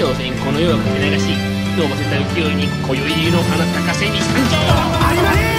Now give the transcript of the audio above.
朝鮮この世をかけ流し伸ばせた勢いに今宵流の花高瀬に参上ありません